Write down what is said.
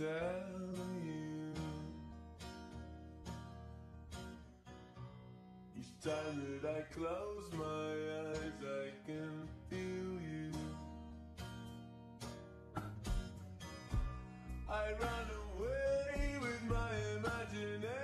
instead you. Each time that I close my eyes, I can feel you. I run away with my imagination.